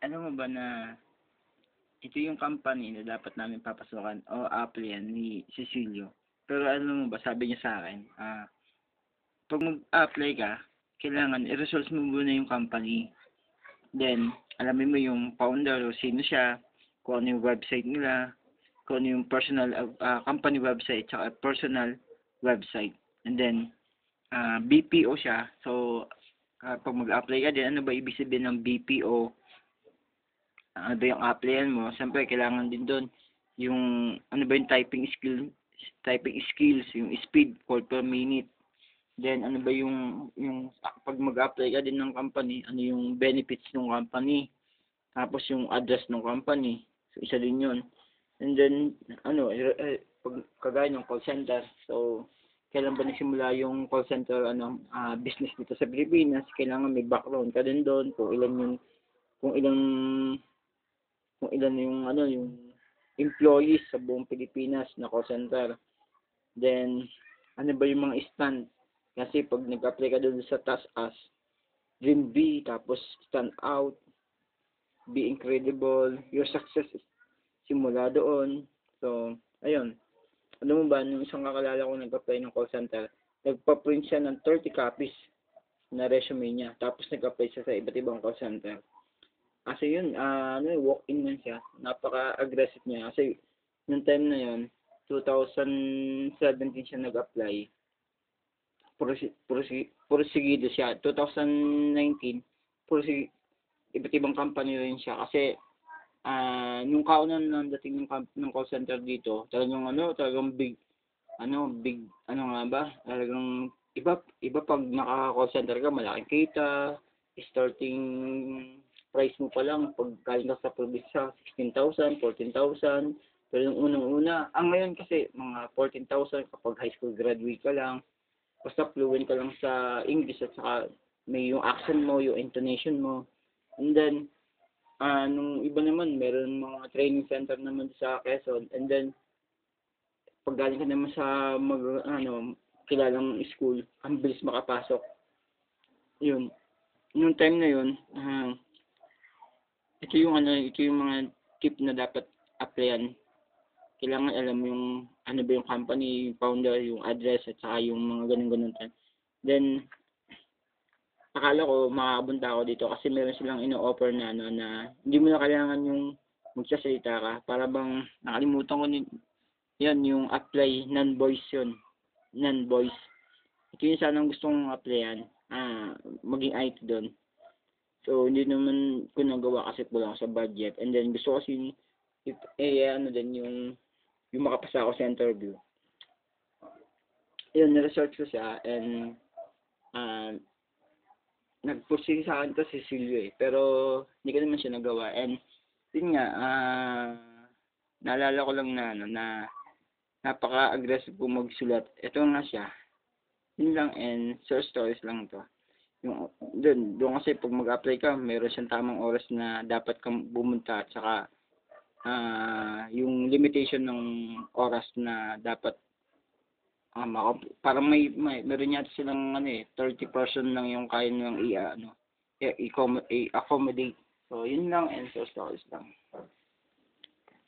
alam mo ba na ito yung company na dapat namin papasukan o applyan ni Cecilio. Pero alam mo ba, sabi niya sa akin, ah, pag mag-apply ka, kailangan i-resource mo muna yung company. Then, alamin mo yung founder o sino siya, kung ano yung website nila, kung ano yung personal ah, company website, tsaka personal website. And then, ah, BPO siya. So, kapag mag-apply ka din, ano ba ibig sabihin ng BPO? Ano yung applyan mo, siyempre kailangan din doon yung ano ba yung typing skill typing skills, yung speed call per minute. Then ano ba yung yung pag mag-apply ka din ng company, ano yung benefits ng company. Tapos yung address ng company. So isa din 'yun. And then ano eh, eh, pag kagaya ng call center. So kailan ba nagsimula yung call center ano ah, business dito sa Pilipinas? Kailangan may background ka din doon kung ilan yung kung ilang kung ilan yung ano yung employees sa buong Pilipinas na call center. Then ano ba yung mga stand? Kasi pag nag-apply ka doon sa task as dream B tapos stand out be incredible your success is simula doon. So, ayun. Alam mo ba, nung isang kakalala ko nag-apply ng call center, nagpa-print siya ng 30 copies na resume niya. Tapos nag-apply siya sa iba't ibang call center. Kasi yun, ah, ano, walk-in man siya. Napaka-aggressive niya. Kasi, nung time na yun, 2017 siya nag-apply. Pursi, pursi, pursigido siya. 2019, pursi, iba't ibang company rin siya. Kasi, ah, nung kaunan ng dating ng, camp- ng call center dito, talagang ano, talagang big, ano, big, ano nga ba, talagang, iba, iba pag naka-call center ka, malaking kita, starting price mo pa lang, pag galing ka sa probinsya, 16,000, 14,000, pero yung unang-una, ang ngayon kasi, mga 14,000 kapag high school graduate ka lang, basta fluent ka lang sa English at saka may yung accent mo, yung intonation mo. And then, ah nung iba naman, meron mga training center naman sa Quezon. And then, pag galing ka naman sa mag, ano, kilalang school, ang bilis makapasok. Yun. Nung time na yun, ah, ito yung ano, ito yung mga tip na dapat applyan. Kailangan alam yung ano ba yung company, yung founder, yung address, at saka yung mga ganun-ganun. Then, akala ko makakabunta ako dito kasi meron silang ino-offer na ano na hindi mo na kailangan yung magsasalita ka para bang nakalimutan ko ni yan yung apply non-voice yun non-voice ito yung sanang gusto kong applyan ah maging IT doon so hindi naman ko nagawa kasi kulang sa budget and then gusto kasi if, eh ano din yung yung makapasa ako sa interview yun na-research ko siya and ah nagpursige sa akin to si Silvio eh. Pero, hindi ko naman siya nagawa. And, yun nga, ah, naalala ko lang na, ano, na, napaka-aggressive ko magsulat. Ito nga siya. Yun lang, and, short stories lang to. Yung, dun, doon kasi pag mag-apply ka, meron siyang tamang oras na dapat kang bumunta, at saka, ah, yung limitation ng oras na dapat um, ako, parang may, may meron yata silang ano eh, 30 person lang yung kaya nilang i ano, i- i- accommodate. So, yun lang and so stories lang.